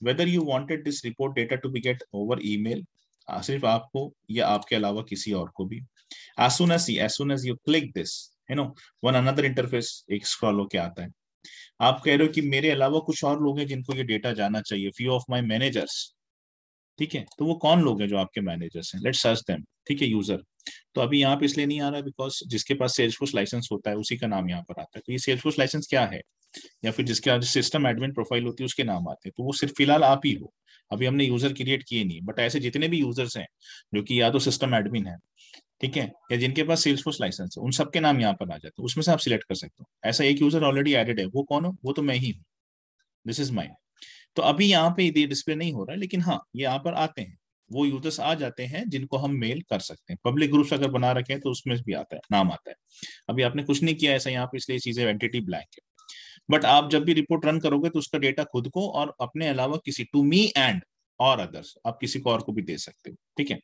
whether you wanted this report data to be get over email सिर्फ़ आपको या आपके अलावा किसी और को भी। As soon as as soon as you click this, you know, one another interface, एक स्क्रॉल होके आता है। आप कह रहे हो कि मेरे अलावा कुछ और लोग हैं जिनको ये डेटा जाना चाहिए फ्यू ऑफ़ माय मैनेजर्स ठीक है? तो वो कौन लोग हैं जो आपके मैनेजर्स हैं? लेट्स सर्च देम ठीक है यूज़र तो अभी यहाँ पे इसलिए नहीं आ रहा बिकॉज़ जिसके पास सेल्सफोर्स लाइसेंस होता है, उसी का नाम यहाँ पर आता है। तो ये सेल्सफोर्स लाइसेंस क्या है? या फिर जिसके सिस्टम एडमिन प्रोफ़ाइल होती है, उसके नाम आते हैं। तो वो सिर्फ़ फ़िलहाल आप ही हो। अभी हमने यूज़र क्रिएट किए नहीं। बट ऐसे जितने भी यूज़र्स हैं, जो कि या तो सिस्टम एडमिन है, ठीक है? या जिनके पास सेल्स फोर्स लाइसेंस है, उन सबके नाम यहाँ पर आ जाते हैं। उसमें से आप सिलेक्ट कर सकते हो। ऐसा एक यूज़र ऑलरेडी एडेड है। वो कौन हो? वो तो मैं ही हूँ। दिस इज़ माइंड तो अभी यहाँ पे डिस्प्ले नहीं हो रहा है लेकिन हाँ ये यहाँ पर आते हैं। वो यूज़र्स आ जाते हैं जिनको हम मेल कर सकते हैं। पब्लिक ग्रुप्स अगर बना रखे हैं तो उसमें भी आता है, नाम आता है। अभी आपने कुछ नहीं किया ऐसा यहाँ पे, इसलिए चीज़ें एंटिटी ब्लैंक है। बट आप जब भी रिपोर्ट रन करोगे तो उसका डेटा खुद को और अपने अलावा किसी टू मी एंड और अदर्स आप किसी को और को भी दे सकते हो, ठीक है?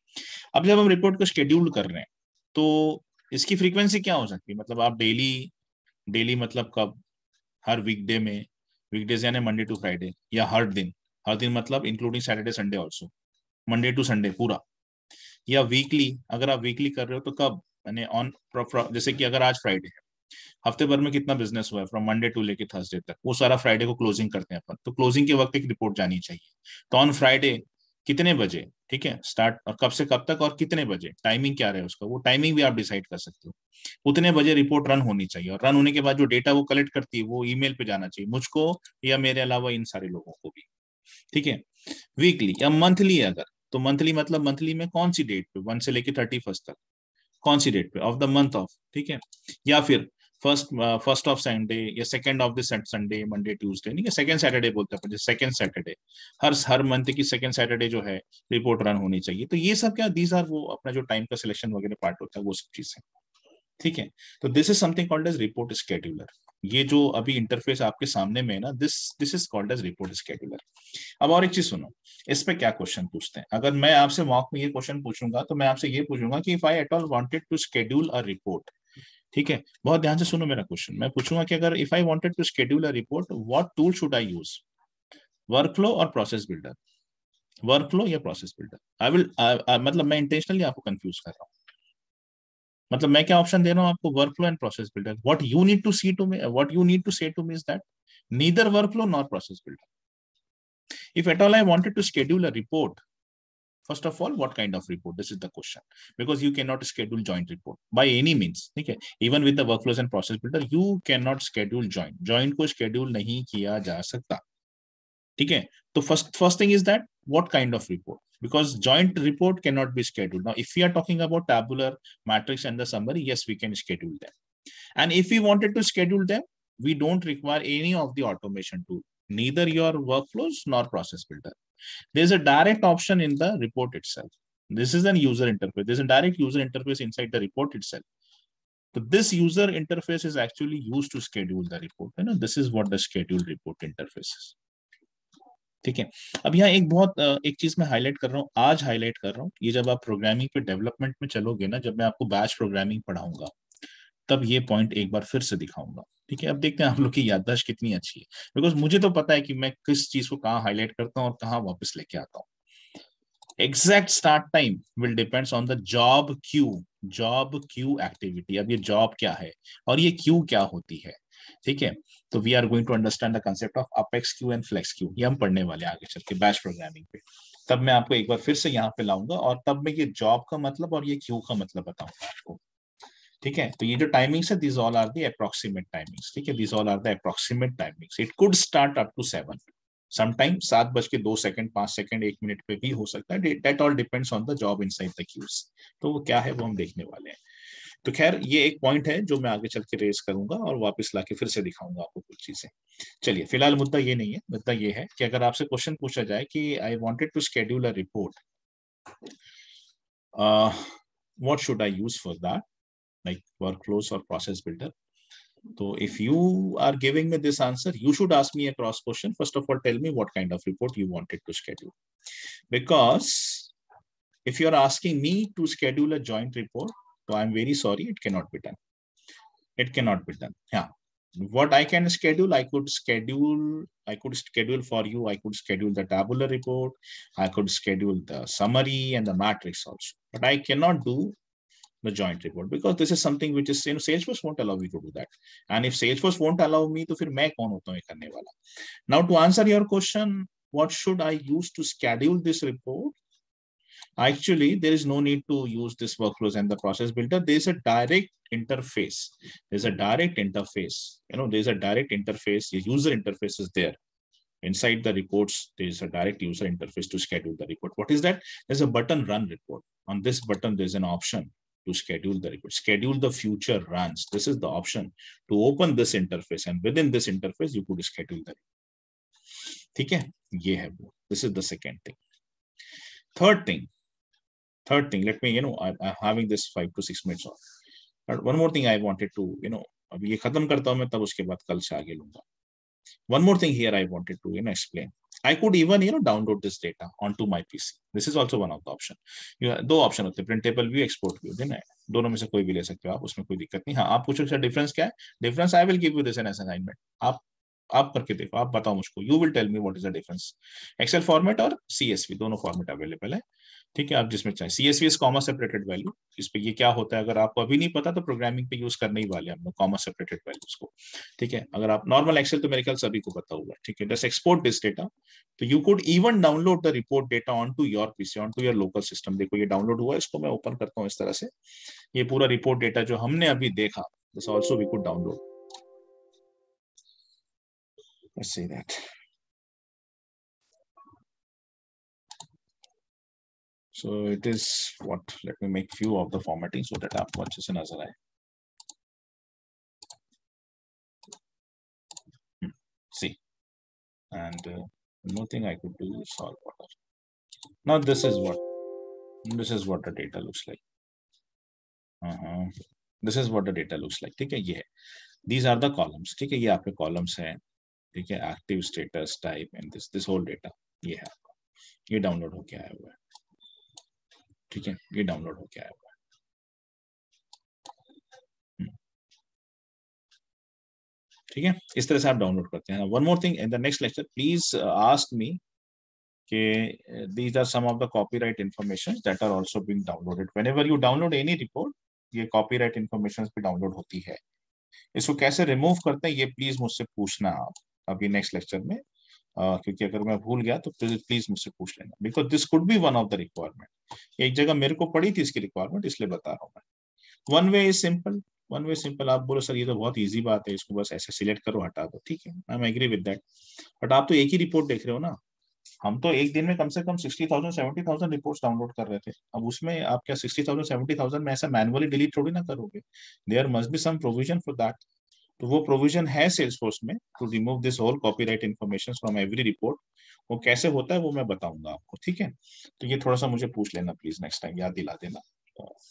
अब जब हम रिपोर्ट को शेड्यूल कर रहे हैं तो इसकी फ्रीक्वेंसी क्या हो सकती है? मतलब आप डेली डेली मतलब कब? हर वीकडे में वीकडेज यानी मंडे टू फ्राइडे या हर दिन। हर दिन मतलब including Saturday Sunday also Monday to Sunday पूरा। या वीकली अगर आप वीकली कर रहे हो तो कब? यानी ऑन जैसे कि अगर आज फ्राइडे है, हफ़्ते भर में कितना बिज़नेस हुआ है फ्रॉम मंडे टू लेके थर्सडे तक, वो सारा फ्राइडे को क्लोजिंग करते हैं अपन। तो क्लोजिंग के वक्त एक रिपोर्ट जानी चाहिए। तो ऑन फ्राइडे कितने बजे? ठीक है स्टार्ट और कब से कब तक और कितने बजे? टाइमिंग क्या रहे उसका? वो टाइमिंग भी आप डिसाइड कर सकते हो। उतने बजे रिपोर्ट रन होनी चाहिए, और रन होने के बाद जो डेटा वो कलेक्ट करती है, वो ईमेल पे जाना चाहिए, मुझको या मेरे अलावा इन सारे लोगों को भी। ठीक है? वीकली या मंथली अगर तो मंथली मतलब मंथली में कौन सी डेट पे? वन से लेके थर्टी फ़र्स्ट तक। कौन सी डेट पे? ऑफ़ द मंथ ऑफ़ ठीक है? या फिर फ़र्स्ट फ़र्स्ट ऑफ़ संडे या second of the Sunday Monday Tuesday नहीं सेकंड सैटरडे बोलते हैं सेकंड सैटरडे हर हर मंथ की सेकंड सैटरडे जो है रिपोर्ट रन होनी चाहिए। तो ये सब क्या दीज आर वो अपना जो टाइम का सिलेक्शन वगैरह पार्ट होता है, वो सब चीज़ें। ठीक है? तो this is something called as report scheduler ये जो अभी इंटरफेस आपके सामने में है ना this this is called as report scheduler अब और एक चीज़ सुनो, इस पे क्या क्वेश्चन पूछते हैं? अगर मैं आपसे मॉक में ये क्वेश्चन पूछूँगा तो मैं आपसे ये पूछूँगा कि if I at all wanted to schedule a report ठीक है? बहुत ध्यान से सुनो मेरा क्वेश्चन मैं पूछूँगा कि अगर if I wanted to schedule a report what tool should I use workflow और प्रोसेस बिल्डर वर्कफ्लो या प्रोसेस बिल्डर आई विल मतलब मैं इंटेंशनली आपको कंफ्यूज कर रहा हूँ। मतलब मैं क्या ऑप्शन दे रहा हूँ आपको workflow and process builder what you need to see to me what you need to say to me is that neither workflow nor process builder if at all I wanted to schedule a report first of all what kind of report this is the question because you cannot schedule joint report by any means okay even with the workflows and process builder you cannot schedule joint joint ko schedule nahi kiya ja sakta ठीक है तो first first thing is that what kind of report because joined report cannot be scheduled now if we are talking about tabular matrix and the summary yes we can schedule them and if we wanted to schedule them we don't require any of the automation tool, neither your workflows nor process builder. There's a direct option in the report itself. This is an user interface. There's a direct user interface inside the report itself. So this user interface is actually used to schedule the report. You know, this is what the scheduled report interface is. ठीक है? अब यहाँ एक बहुत एक चीज़ मैं highlight कर रहा हूँ, आज हाईलाइट कर रहा हूँ, ये जब आप प्रोग्रामिंग पे डेवलपमेंट में चलोगे ना, जब मैं आपको बैच प्रोग्रामिंग पढ़ाऊँगा, तब ये पॉइंट एक बार फिर से दिखाऊँगा, ठीक है? अब देखते हैं आप लोग की याददाश्त कितनी अच्छी है। बिकॉज़ मुझे तो पता है कि मैं किस चीज़ को कहाँ हाईलाइट करता हूँ और कहाँ वापस लेके आता हूँ। Exact start time will depends on the job queue job queue activity अब ये जॉब क्या है और ये क्यू क्या होती है, ठीक है? तो we are going to understand the concept of Apex queue and flex queue ये हम पढ़ने वाले आगे चल के बैच प्रोग्रामिंग पे। तब मैं आपको एक बार फिर से यहाँ पे लाऊँगा और तब मैं ये जॉब का मतलब और ये क्यू का मतलब बताऊँगा आपको। ठीक है? तो ये जो टाइमिंग्स है this all are the approximate timings ठीक है? This all are the approximate timings it could start up to seven sometime सात बज के दो सेकंड पाँच सेकंड एक मिनट पे भी हो सकता है। That all depends on the job inside the queues तो वो क्या है, वो हम देखने वाले हैं। तो खैर, ये एक पॉइंट है जो मैं आगे चल के रेज करूँगा और वापस लाके फिर से दिखाऊँगा आपको कुछ चीज़ें। चलिए, फ़िलहाल मुद्दा ये नहीं है। मुद्दा ये है कि अगर आपसे क्वेश्चन पूछा जाए कि I wanted to schedule a report what should I use for that like workflow और प्रोसेस बिल्डर तो if you are giving me this answer you should ask me a question first of all tell me what kind of report you wanted to schedule because if you are asking me to schedule a joint report So I'm very sorry, it cannot be done. It cannot be done. Yeah. What I can schedule, I could schedule, I could schedule for you, I could schedule the tabular report, I could schedule the summary and the matrix also. But I cannot do the joined report because this is something which is you know, Salesforce won't allow me to do that. And if Salesforce won't allow me, to फिर मैं Now to answer your question, what should I use to schedule this report? Actually, there is no need to use this workflows and the process builder. There's a direct interface. There's a direct interface. You know, there's a direct interface. The user interface is there. Inside the reports, there's a direct user interface to schedule the report. What is that? There's a button run report. On this button, there's an option to schedule the report. Schedule the future runs. This is the option to open this interface. And within this interface, you could schedule the report. ठीक है ये है वो this is the second thing third thing Third thing let me you know I, i'm having this five to six minutes off but one more thing i wanted to you know अभी ये खत्म करता हूँ मैं तब उसके बाद कल से आगे लूँगा one more thing here i wanted to you know explain i could even you know download this data onto my pc this is also one of the option you have, दो ऑप्शन होते हैं printable view export view देना दोनों में से कोई भी ले सकते हो आप उसमें कोई दिक्कत नहीं हाँ आप पूछो सर डिफरेंस क्या है difference I will give you this an assignment आप आप करके देखो, आप बताओ मुझको। You will tell me what is the difference Excel format और सीएसवी दोनों फॉर्मेट अवेलेबल है। ठीक है, आप जिसमें चाहे। C S V is comma separated value इस पे ये क्या होता है? अगर आपको अभी नहीं पता तो प्रोग्रामिंग पे यूज़ करने ही वाले हम लोग कॉमा सेपरेटेड वैल्यूज़ को। ठीक है, अगर आप नॉर्मल एक्सेल तो मेरे ख्याल सभी को पता हुआ ठीक है जस्ट एक्सपोर्ट दिस डेटा तो you could even download the report data on to your PC on to your local system देखो, ये डाउनलोड हुआ इसको मैं ओपन करता हूँ इस तरह से। ये पूरा रिपोर्ट डेटा जो हमने अभी देखा this also we could download Let's see that. So it is what, let me make few of the formatting so that आपको अच्छे से नजर आए. Hmm. See, and uh, one thing I could do is solve water. Now this is what, this is what the data looks like. Uh -huh. This is what the data looks like. ठीक है ये है. These are the columns. ठीक है ये आपके columns हैं. ठीक है active status type and this this whole data ये है ये डाउनलोड होके आया हुआ है। ठीक है, ये डाउनलोड होके आया हुआ है। हम्म। ठीक है, इस तरह से आप डाउनलोड करते हैं। One more thing in the next lecture please ask me के these are some of the copyright information that are also being downloaded. Whenever you download any report, ये copyright information भी डाउनलोड होती है। इसको कैसे remove करते हैं, ये प्लीज़ मुझसे पूछना आप। अभी नेक्स्ट लेक्चर में Uh, क्योंकि अगर मैं भूल गया तो प्लीज़ प्लीज़ मुझसे पूछ लेना। Because this could be one of the requirement एक जगह मेरे को पड़ी थी इसकी रिक्वायरमेंट इसलिए बता रहा हूँ मैं। One way is simple one way simple आप बोलो सर ये तो बहुत इजी बात है इसको बस ऐसे सिलेक्ट करो हटा दो। ठीक है I am agree with that but आप तो एक ही रिपोर्ट देख रहे हो ना। हम तो एक दिन में कम से कम sixty thousand seventy thousand report download कर रहे थे। अब उसमें आप क्या सिक्सटी थाउज़ेंड सेवेंटी थाउज़ेंड में ऐसा मैनुअली डिलीट थोड़ी ना करोगे? There must be some provision for that तो वो प्रोविज़न है सेल्स फोर्स में to remove this whole copyright information from every report वो कैसे होता है वो मैं बताऊँगा आपको, ठीक है? तो ये थोड़ा सा मुझे पूछ लेना प्लीज़ नेक्स्ट टाइम याद दिला देना।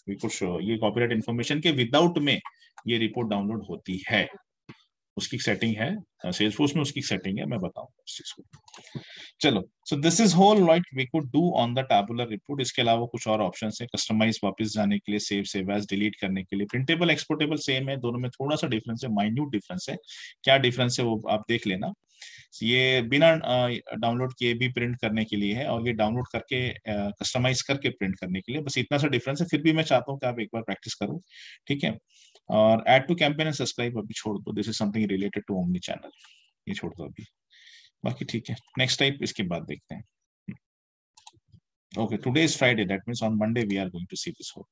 वी कुछ, ये कॉपीराइट इन्फॉर्मेशन के विदाउट में ये रिपोर्ट डाउनलोड होती है। उसकी सेटिंग है सेल्स फोर्स में उसकी सेटिंग है, मैं बताऊँगा उस चीज़ को। चलो so this is whole like we could do on the tabular report इसके अलावा कुछ और ऑप्शन है कस्टमाइज वापस जाने के लिए सेव सेव एज डिलीट करने के लिए। प्रिंटेबल एक्सपोर्टेबल सेम है, दोनों में थोड़ा सा डिफरेंस है माइन्यूट डिफरेंस है। क्या डिफरेंस है वो आप देख लेना। ये बिना डाउनलोड किए भी प्रिंट करने के लिए है, और ये डाउनलोड करके कस्टमाइज करके प्रिंट करने के लिए। बस इतना सा डिफरेंस है, फिर भी मैं चाहता हूँ कि आप एक बार प्रैक्टिस करो, ठीक है? और add to campaign and subscribe अभी छोड़ दो। This is something related to omni channel ये छोड़ दो अभी। बाकी ठीक है। नेक्स्ट टाइप इसके बाद देखते हैं। Okay today is Friday that means on Monday we are going to see this whole